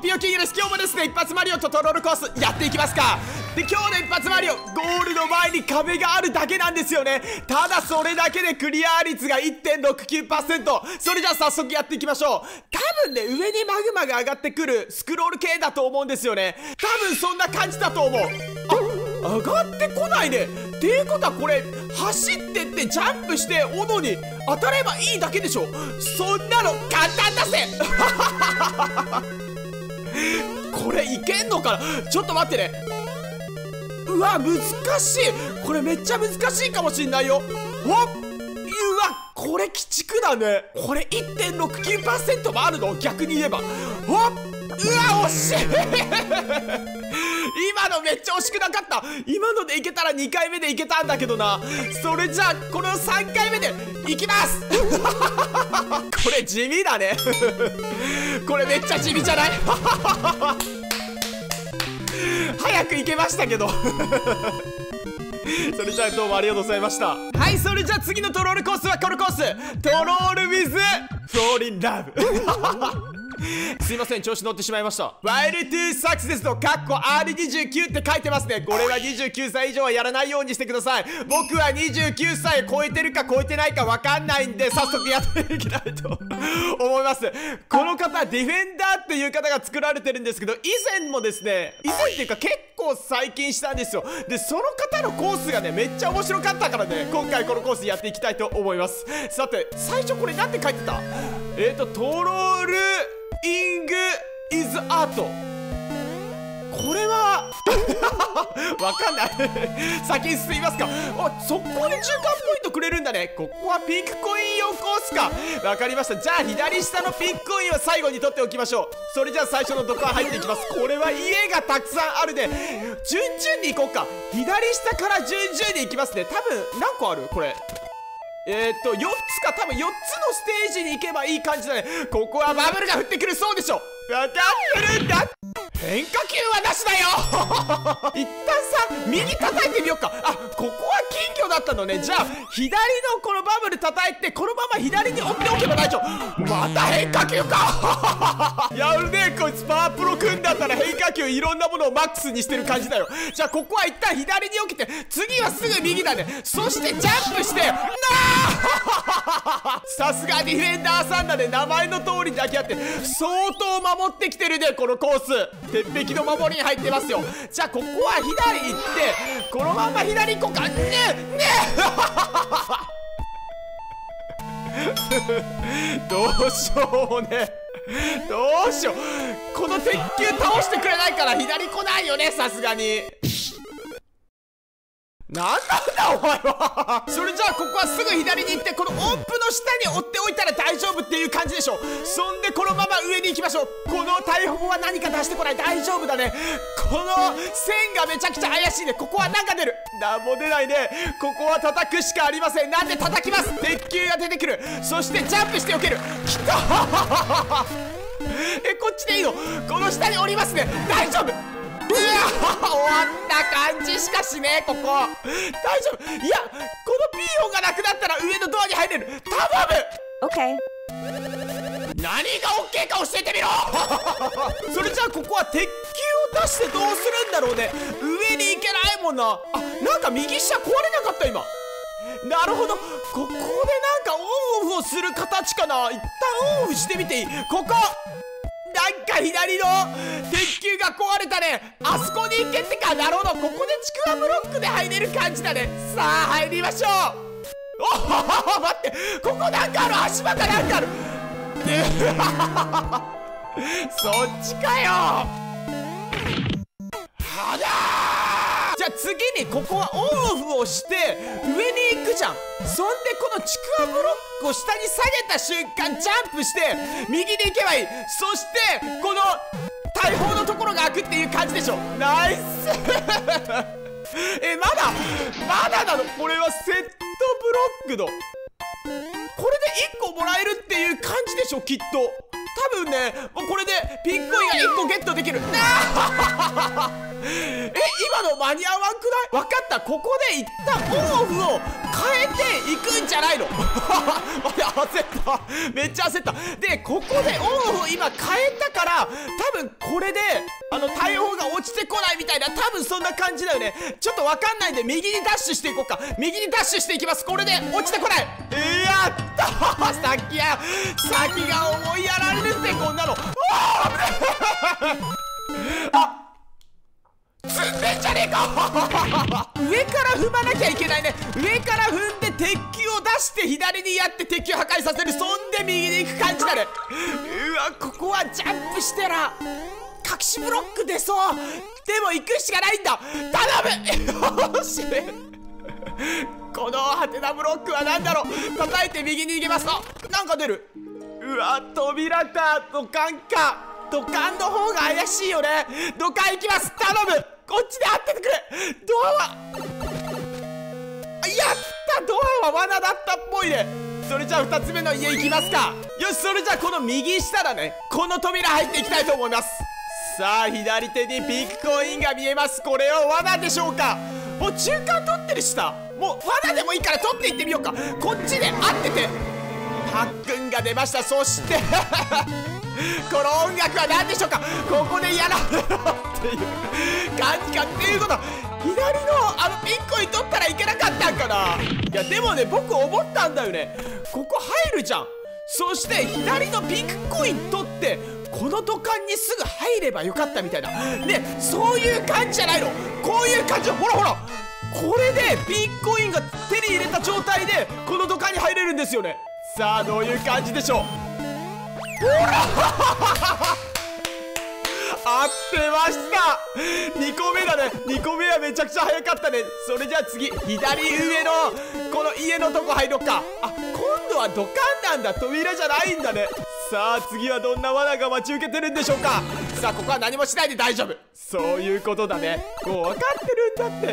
ピヨキングです今日もですね一発マリオとトロールコースやっていきますか。で今日の一発マリオゴールの前に壁があるだけなんですよね。ただそれだけでクリア率が1.69%それじゃあ早速やっていきましょう。多分ね上にマグマが上がってくるスクロール系だと思うんですよね。多分そんな感じだと思う。あ上がってこないね。っていうことはこれ走ってってジャンプして斧に当たればいいだけでしょ。そんなの簡単だぜ。これいけんのかな？ちょっと待ってね。うわ難しい。これめっちゃ難しいかもしんないよ。おうわこれ鬼畜だね。これ1.69%もあるの？逆に言えば。おっうわ惜しい。今のめっちゃ惜しくなかった。今のでいけたら2回目でいけたんだけどな。それじゃあこの3回目でいきます。これ地味だね。これめっちゃ地味じゃない？早く行けましたけど。それじゃあどうもありがとうございました。はいそれじゃあ次のトロールコースはこのコース。トロールウィズフォーリンラブ。すいません調子乗ってしまいました。ワイルトゥーサクセスのカッコ R29 って書いてますね。これは29歳以上はやらないようにしてください。僕は29歳超えてるか超えてないか分かんないんで早速やっていきたいと思います。この方ディフェンダーっていう方が作られてるんですけど以前もですね以前っていうか結構最近したんですよ。でその方のコースがねめっちゃ面白かったからね今回このコースやっていきたいと思います。さて最初これ何て書いてた？えっ、ー、とトロールイングイズアートこれは わかんない。先に進みますか。あ速攻で中間ポイントくれるんだね。ここはピンクコイン用コースか。わかりました。じゃあ左下のピンクコインは最後に取っておきましょう。それじゃあ最初のドカン入っていきます。これは家がたくさんあるで順々に行こうか。左下から順々に行きますね。多分何個ある？これ。えー、っと4つか多分4つのステージに行けばいい感じだね。ここはバブルが降ってくる。そうでしょ。分かってる。んだ変化球はなしだよ。一旦さ右叩いてみようか。あここは金魚だったのね。じゃあ左のこのバブル叩いてこのまま左に追っておけば大丈夫。また変化球か。やるねこいつパワープロ組んだったら変化球いろんなものをマックスにしてる感じだよ。じゃあここは一旦左に置けて次はすぐ右だね。そしてジャンプしてなあ！さすがディフェンダーさんだね。名前の通りだけあって相当守ってきてるねこのコース。鉄壁の守りに入ってますよ。じゃあここは左行ってこのまま左行こうか。ねね どうしようねどうしよう。この鉄球倒してくれないから左来ないよねさすがに。なんなんだお前は。それじゃあここはすぐ左に行ってこの音符の下に追っておいたら大丈夫っていう感じでしょ。そんでこのまま上に行きましょう。この大砲は何か出してこない。大丈夫だね。この線がめちゃくちゃ怪しいね。ここは何か出る。何も出ないね。ここは叩くしかありません。なんで叩きます？鉄球が出てくる。そしてジャンプしておける。きた。えこっちでいいの？この下に降りますね。大丈夫。終わった感じしかしねここ。大丈夫。いやこのピー音がなくなったら上のドアに入れる。頼む。OK 何が OK か教えてみろ。それじゃあここは鉄球を出してどうするんだろうね。上に行けないもんなあなんか右下壊れなかった今。なるほど。ここでなんかオンオフをする形かな。一旦オンオフしてみていい。ここなんか左の鉄球が壊れたね。あそこに行けってか。なるほど。ここでちくわブロックで入れる感じだね。さあ入りましょう。おは待って。ここなんかある。足場かなんかある。そっちかよ。次にここはオンオフをして上に行くじゃん。そんでこのちくわブロックを下に下げた瞬間ジャンプして右に行けばいい。そしてこの大砲のところが開くっていう感じでしょ。ナイス。えまだまだなの？これはセットブロックの。これで1個もらえるっていう感じでしょきっと。多分ねもうこれでピンコインが1個ゲットできる。な あえ今の間に合わんくない？分かった。ここで一旦オンオフを変えていくんじゃないの？待って焦った。めっちゃ焦った。でここでオンオフを今変えたから多分これであの大砲が落ちてこないみたいな多分そんな感じだよね。ちょっとわかんないんで右にダッシュしていこうか。右にダッシュしていきます。これで落ちてこない。やった先や。先が思いやられるってこんなの。あ積 んでんじゃねえか上から踏まなきゃいけないね。上から踏んで鉄球を出して左にやって鉄球破壊させる。そんで右に行く感じだねうわここはジャンプしてら隠しブロック出そう。でも行くしかないんだ。頼む。よし。このハテナブロックは何だろう。叩いて右に逃げます。となんか出る。うわ扉か。土管か。土管の方が怪しいよね。土管行きます。頼む。こっちで当ててくれ。ドアは。やった！ドアは罠だったっぽいね。それじゃあ2つ目の家行きますか。よしそれじゃあこの右下だね。この扉入っていきたいと思います。さあ左手にピンクコインが見えます。これは罠でしょうか。もう中間取ってる下もう罠でもいいから取っていってみようか。こっちで合ってて。パックンが出ました。そして この音楽は何でしょうか。ここでやろ。うっていう感じかっていうこと。左のあのピンコイン取ったらいけなかったんかな。いやでもね僕思ったんだよね。ここ入るじゃん。そして左のピンクコイン取ってこの土管にすぐ入ればよかったみたいな。ねそういう感じじゃないの。こういう感じ。ほらほら。これでピンコインが手に入れた状態でこの土管に入れるんですよね。さあどういう感じでしょう。ほら！合ってました。2個目だね2個目はめちゃくちゃ早かったね。それじゃあ次左上のこの家のとこ入ろっか。あ今度は土管なんだ。扉じゃないんだね。さあ次はどんな罠が待ち受けてるんでしょうか。さあここは何もしないで大丈夫。そういうことだね。もう分かってるんだ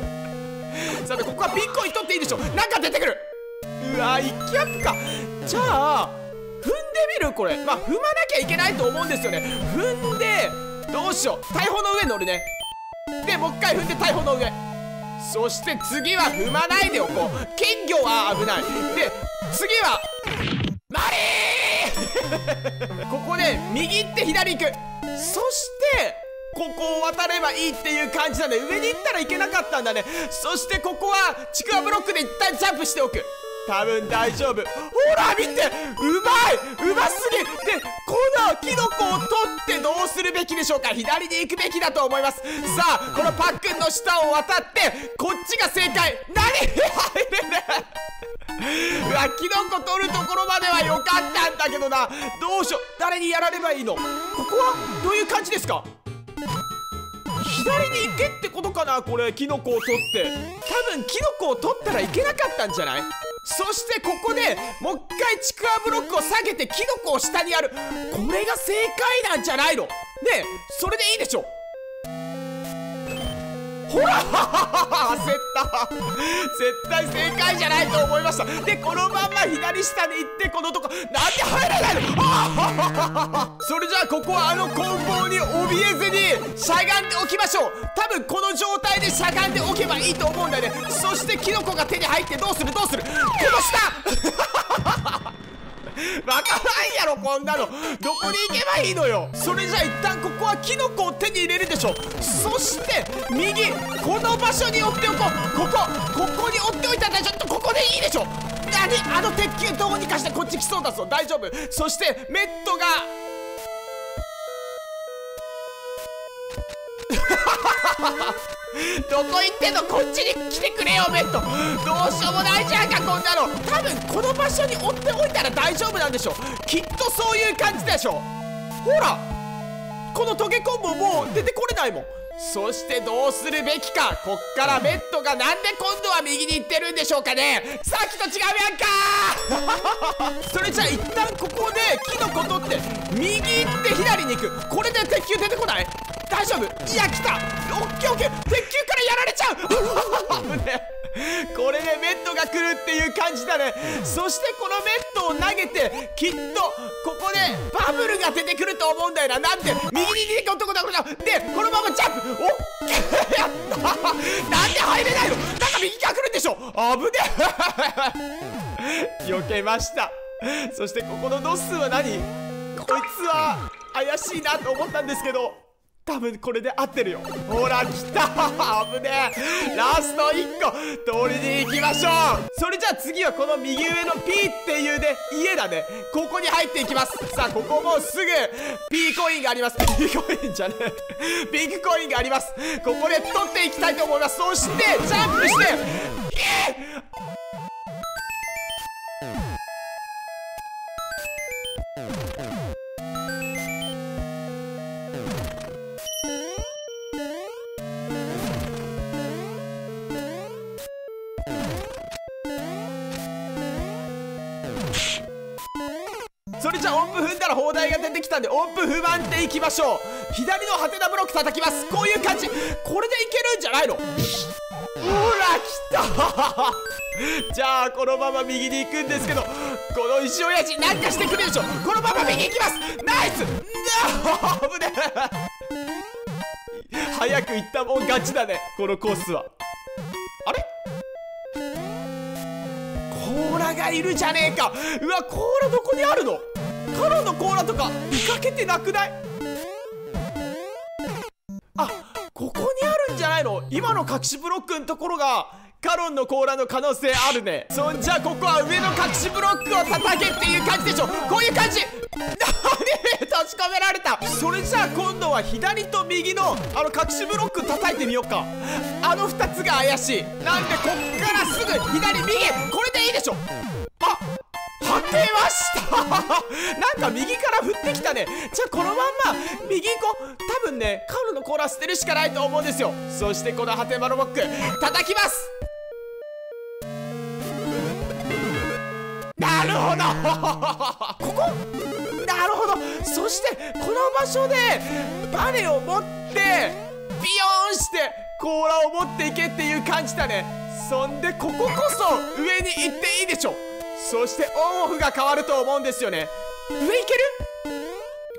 って。さてここはピンコイン取っていいでしょなんか出てくる。うわ一キャップか。じゃあ踏んでみる？これ。まあ踏まなきゃいけないと思うんですよね。踏んでどうしよう。大砲の上に乗るね。でもう一回踏んで大砲の上。そして次は踏まないでおこう。金魚は危ない。で次はマリーここで右行って左行く。そしてここを渡ればいいっていう感じなんで上に行ったらいけなかったんだね。そしてここはちくわブロックで一旦ジャンプしておく多分大丈夫。ほら見てうまいうますぎ。でこのキノコを取ってどうするべきでしょうか。左に行くべきだと思います。さあこのパックンの下を渡ってこっちが正解。何？入れねうわキノコ取るところまでは良かったんだけどな。どうしよう。誰にやらればいいの？ここはどういう感じですか？左に行けってことかなこれ。キノコを取って。多分キノコを取ったらいけなかったんじゃない？そしてここでもう一回ちくわブロックを下げてキノコを下にやる。これが正解なんじゃないの？ねえそれでいいでしょ。ほら焦った絶対正解じゃないと思いましたでこのまんま左下に行ってこのとこなんで入らないの？それじゃあここはあの攻防に怯えずにしゃがんでおきましょう。多分この状態でしゃがんでおけばいいと思うんだよね。そしてキノコが手に入ってどうする？どうする？この下わからんやろこんなの。どこに行けばいいのよ。それじゃあ一旦ここはキノコを手に入れるでしょそして右この場所に置っておこう。ここここに置っておいたらちょっとここでいいでしょ何？あの鉄球どうにかしてこっち来そうだぞ。大丈夫。そしてメットが どこ行ってんのこっちに来てくれよメットどうしようもないじゃんかこんなの多分この場所に追っておいたら大丈夫なんでしょきっとそういう感じでしょほらこのトゲコンボもう出てこれないもん。そしてどうするべきか。こっからメットがなんで今度は右に行ってるんでしょうかね。さっきと違うやんか。それじゃあ一旦ここでキノコ取って右行って左に行く。これで鉄球出てこない？大丈夫？いや来た！オッケーオッケー！鉄球からやられちゃう！危ねこれでメットが来るっていう感じだね。そしてこのメットを投げてきっとここでバブルが出てくると思うんだよな。なんで？右に逃げるとこだこれだでこのままジャンプ！オッケー！やった！なんで入れないの？なんか右が来るんでしょ？危ね避けました。そしてここのドッスンは何？こいつは怪しいなと思ったんですけど。多分これで合ってるよ。ほら来た。危ねえ。ラスト1個取りに行きましょう。それじゃあ次はこの右上の P っていうね家だね。ここに入っていきます。さあここもうすぐ P コインがあります。P コインじゃねえ。ピンクコインがあります。ここで取っていきたいと思います。そしてジャンプしてえたんで音符踏まんでいきましょう。左のハテナブロック叩きます。こういう感じ。これでいけるんじゃないの？ほら来た。じゃあこのまま右に行くんですけどこの石親父なんかしてくれるでしょ。このまま右行きます。ナイス。危ねえ。早く行ったもん勝ちだねこのコースは。あれ？甲羅がいるじゃねえか。うわ甲羅どこにあるの？カロンの甲羅とか見かけてなくない？あここにあるんじゃないの？今の隠しブロックのところがカロンの甲羅の可能性あるね。そんじゃここは上の隠しブロックを叩けっていう感じでしょ。こういう感じ。何閉じ込められた。それじゃあ今度は左と右のあの隠しブロック叩いてみようか。あの2つが怪しい。なんでこっからすぐ左右。これでいいでしょ。あ果てました。なんか右から降ってきたね。じゃあこのまんま右行こう。多分ねカルのコーラ捨てるしかないと思うんですよ。そしてこのハテマロボック叩きます。なるほど。ここ？なるほど。そしてこの場所でバネを持ってビヨーンして甲羅を持っていけっていう感じだね。そんでこここそ上に行っていいでしょそしてオンオフが変わると思うんですよね。上行け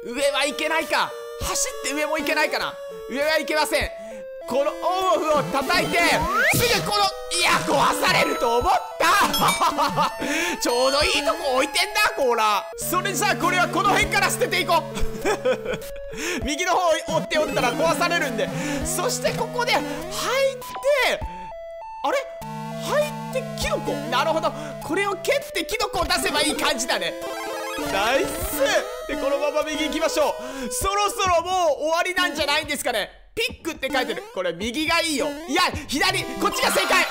る？上はいけないか。走って上も行けないかな。上はいけません。このオンオフを叩いてすぐこのいや壊されると思った。ちょうどいいとこ置いてんだコーラそれじゃあこれはこの辺から捨てていこう。右の方を追っておったら壊されるんで。そしてここで入ってキノコなるほど。これを蹴ってキノコを出せばいい感じだね。ナイス。でこのまま右行きましょう。そろそろもう終わりなんじゃないんですかね。ピックって書いてる。これ右がいいよ。いや左。こっちが正解。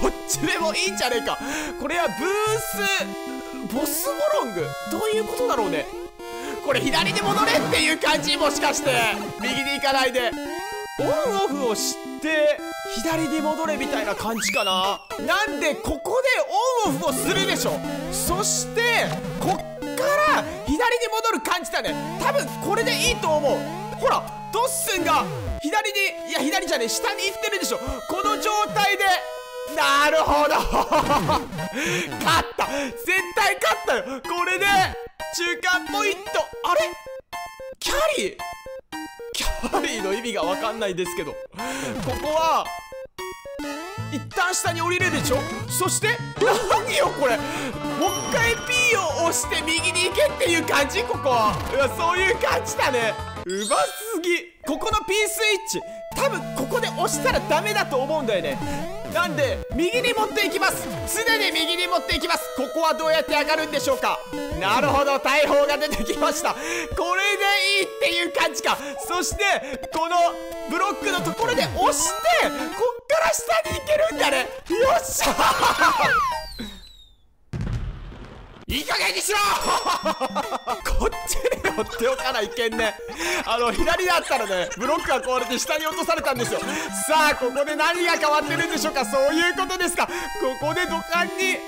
どっちでもいいんじゃねえか。これはブース。ボスモロング。どういうことだろうね。これ左に戻れっていう感じもしかして。右に行かないで。オンオフをして左に戻れみたいな感じかな。なんでここでオンオフをするでしょそしてこっから左に戻る感じだね。多分これでいいと思う。ほらドッスンが左にいや左じゃねえ下に行ってるでしょ。この状態で。なるほど。勝った。絶対勝ったよ。これで中間ポイント。あれ？キャリー？ハリーの意味が分かんないですけど。ここは一旦下に降りるでしょ？そして何よこれ？もう一回 P を押して右に行けっていう感じ？ここうわそういう感じだね。うますぎ。ここの P スイッチ。多分ここで押したらダメだと思うんだよね。なんで右に持っていきます。常に右に持っていきます。ここはどうやって上がるんでしょうか。なるほど大砲が出てきました。これでいいっていう感じか。そしてこのブロックのところで押してこっから下に行けるんだね。よっしゃいい加減にしろ！こっちに持っておかないけんね。あの左だったらねブロックが壊れて下に落とされたんですよ。さあここで何が変わってるんでしょうか？そういうことですか。ここで土管に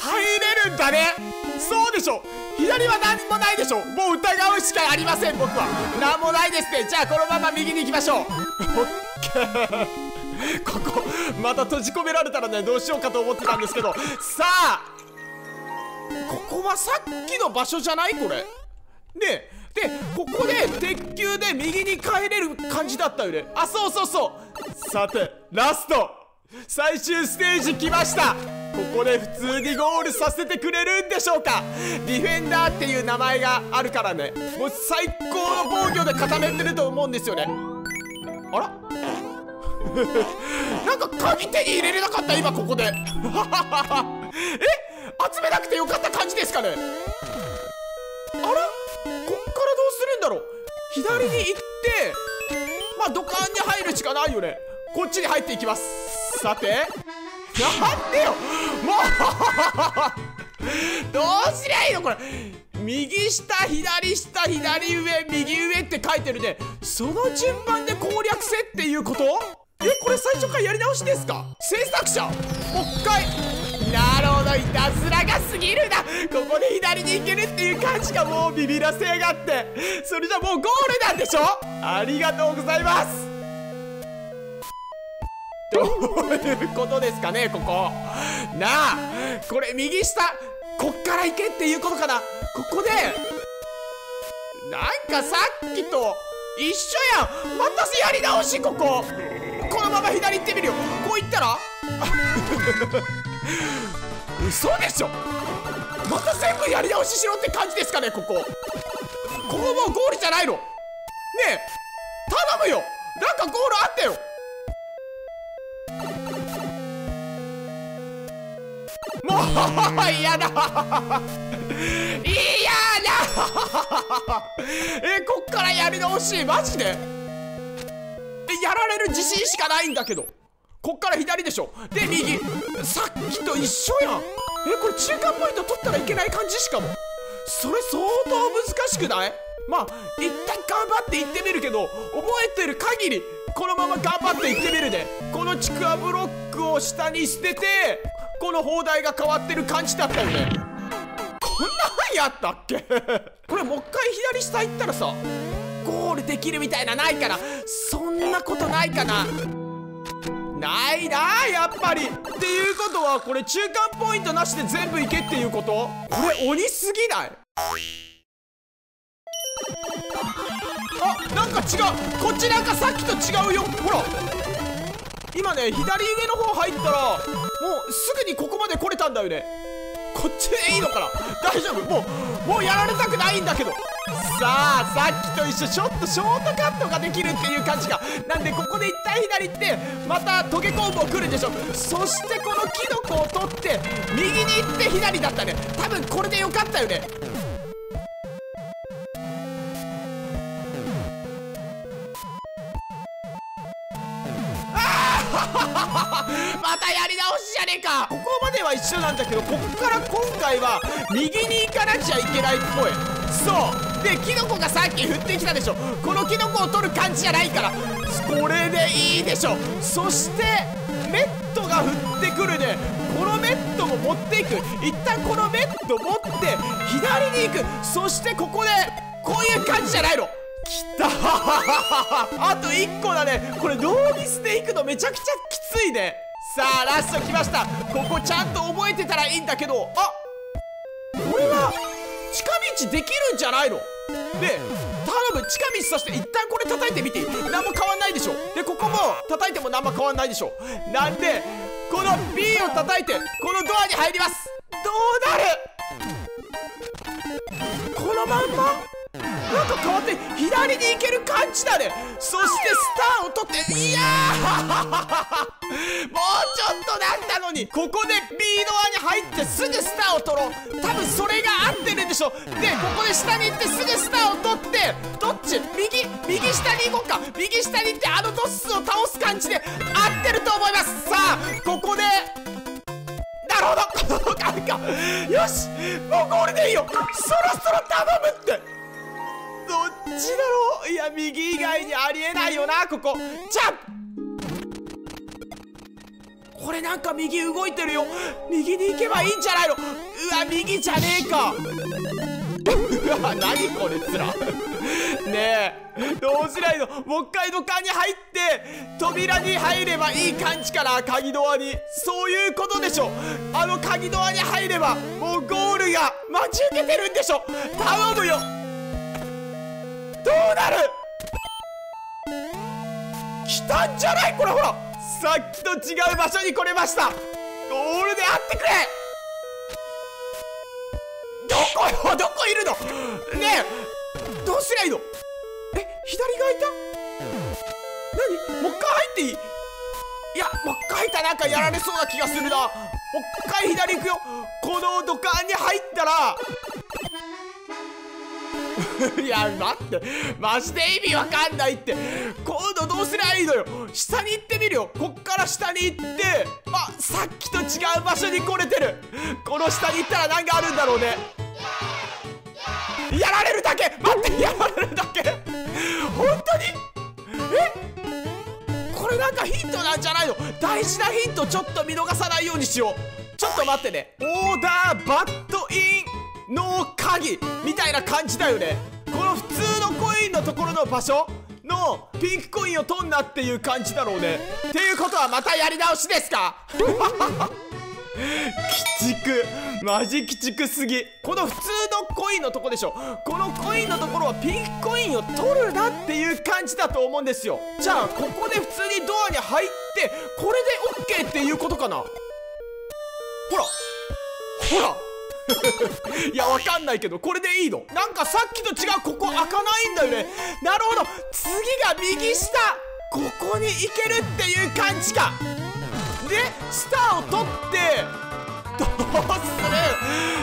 入れるんだね。そうでしょ左は何もないでしょもう疑うしかありません僕は。何もないですね。じゃあこのまま右に行きましょう。オッケーここまた閉じ込められたらねどうしようかと思ってたんですけど。さあここはさっきの場所じゃない？これ。ねでここで鉄球で右に帰れる感じだったよね。あそうそうそう。さてラスト。最終ステージ来ました。ここで普通にゴールさせてくれるんでしょうか。ディフェンダーっていう名前があるからね。もう最高の防御で固めてると思うんですよね。あら？なんか鍵手に入れれなかった今ここで。え 集めなくてよかった感じですかね？あら？こっからどうするんだろう？左に行ってまあ土管に入るしかないよね。こっちに入っていきます。さてなんでよ？もうどうすりゃいいの？これ。右下左下左上右上って書いてるね。その順番で攻略せっていうこと？えこれ最初からやり直しですか？制作者もう一回なるほどいたずらが過ぎるな。ここで左に行けるっていう感じがもうビビらせやがって。それじゃもうゴールなんでしょ？ありがとうございます。どういうことですかねここ。なあこれ右下。こっから行けっていうことかな。ここで。なんかさっきと一緒やん。またやり直しここ。このまま左行ってみるよ。こう行ったら？嘘でしょ？また全部やり直ししろって感じですかねここ。ここもうゴールじゃないの。ねえ頼むよ。なんかゴールあったよ。もう嫌だ。嫌だ。えこっからやり直しマジで？やられる自信しかないんだけど。こっから左でしょ。で右。さっきと一緒やん。えこれ中間ポイント取ったらいけない感じ？しかも。それ相当難しくない？まあ一旦頑張って行ってみるけど覚えてる限りこのまま頑張って行ってみるで。このちくわブロックを下に捨ててこの砲台が変わってる感じだったよね。こんなんやったっけ？これもう一回左下行ったらさゴールできるみたいなないからそんなことないかな。ないなやっぱり。っていうことはこれ中間ポイントなしで全部いけっていうこと？これ鬼すぎない？あなんか違う。こっちなんかさっきと違うよ。ほら。今ね左上の方入ったらもうすぐにここまで来れたんだよね。こっちでいいのかな？大丈夫。もうもうやられたくないんだけど。さあさっきと一緒ちょっとショートカットができるっていう感じがなんでここで一旦左行ってまたトゲコンボ来るでしょ。そしてこのキノコを取って右に行って左だったね。多分これでよかったよね。またやり直しじゃねえか。ここまでは一緒なんだけどここから今回は右に行かなきゃいけないっぽい。そう。でキノコがさっき降ってきたでしょ。このキノコを取る感じじゃないから。これでいいでしょ。そしてメットが降ってくるね。このメットも持っていく。一旦このメット持って左に行く。そしてここでこういう感じじゃないの。きた。あと1個だね。これノーミスでいくのめちゃくちゃきついね。さあラスト来ました。ここちゃんと覚えてたらいいんだけど。あこれは近道できるんじゃないの？で頼む近道さして一旦これ叩いてみて。何も変わんないでしょ。でここも叩いても何も変わんないでしょ。なんでこの B を叩いてこのドアに入ります。どうなる？このまんま？なんか変わって左に行ける感じだね。そしてスターを取っていやーもうちょっとだったのにここで B ドアに入ってすぐスターを取ろう。多分それが合ってるんでしょでここで下に行ってすぐスターを取ってどっち？右？右下に行こうか。右下に行ってあのドスを倒す感じで合ってると思います。さあここで。なるほど。この感かよしもうゴールでいいよ。そろそろ頼むって。ちだろう？いや右以外にありえないよなここ。ジャンプ！これなんか右動いてるよ。右に行けばいいんじゃないの？うわ右じゃねえか。うわ何これつら。ねえ。どうしないの？もう一回土管に入って扉に入ればいい感じかな鍵ドアに。そういうことでしょ。あの鍵ドアに入ればもうゴールが待ち受けてるんでしょ。頼むよどうなる？来たんじゃない？これほら。さっきと違う場所に来れました。ゴールであってくれ。どこよ？どこいるの？ねえ。どうすりゃいいの？え左がいた？何？もう一回入っていい？いやもう一回入ったなんかやられそうな気がするな。もう一回左行くよ。この土管に入ったら。いや待って。マジで意味わかんないって。今度どうすりゃいいのよ。下に行ってみるよ。こっから下に行って。あさっきと違う場所に来れてる。この下に行ったら何があるんだろうね。やられるだけ。待ってやられるだけ。本当に？え？これなんかヒントなんじゃないの？大事なヒントちょっと見逃さないようにしよう。ちょっと待ってね。オーダーバットイン。の鍵みたいな感じだよね。この普通のコインのところの場所のピンクコインを取んなっていう感じだろうね。っていうことはまたやり直しですか？鬼畜。マジ鬼畜すぎ。この普通のコインのとこでしょ。このコインのところはピンクコインを取るなっていう感じだと思うんですよ。じゃあここで普通にドアに入ってこれで OK っていうことかな？ほら。ほら。いやわかんないけどこれでいいの。なんかさっきと違うここ開かないんだよね。なるほど。次が右下。ここに行けるっていう感じか。でスターを取ってどうする？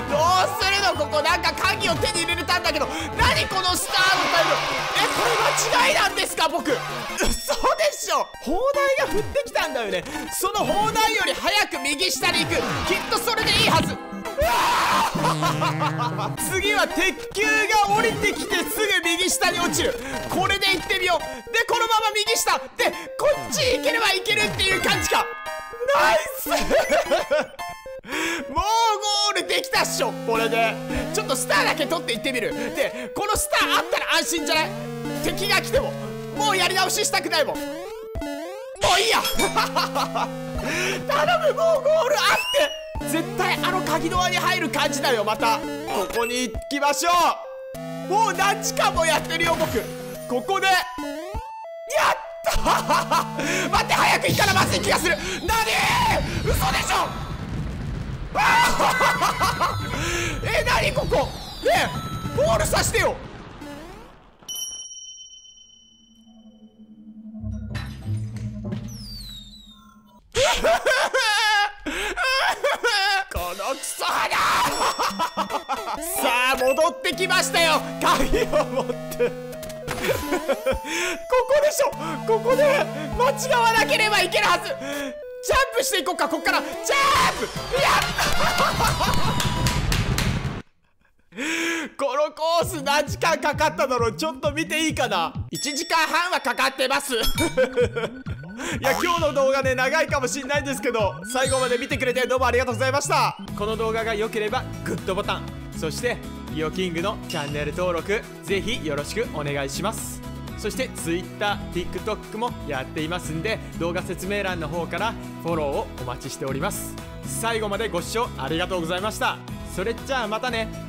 どうするの？ここなんか鍵を手に入れれたんだけど。何このスターのタイムえこれ間違いなんですか僕？嘘でしょ。砲台が降ってきたんだよね。その砲台より早く右下に行く。きっとそれでいいはず。次は鉄球が降りてきてすぐ右下に落ちる。これで行ってみよう。でこのまま右下。でこっち行ければいけるっていう感じか。ナイス！もうゴールできたっしょ。これで。ちょっとスターだけ取っていってみる。でこのスターあったら安心じゃない？敵が来ても。もうやり直ししたくないもん。もういいや。頼むもうゴールあって。絶対あの鍵ドアに入る感じだよまた。ここに行きましょう。もう何時間もやってるよ僕。ここで。やった待って早く行ったらまずい気がする。何嘘でしょ！え何ここ？ねえボールさしてよ。さあ戻ってきましたよ。鍵を持って。ここでしょ。ここで間違わなければいけるはず。ジャンプしていこうか。こっから。ジャンプ。やった。このコース何時間かかっただろう。ちょっと見ていいかな。1時間半はかかってます。いや今日の動画ね長いかもしんないんですけど最後まで見てくれてどうもありがとうございました。この動画が良ければグッドボタン。そしてリオキングのチャンネル登録ぜひよろしくお願いします。そして TwitterTikTok もやっていますんで動画説明欄の方からフォローをお待ちしております。最後までご視聴ありがとうございました。それじゃあまたね。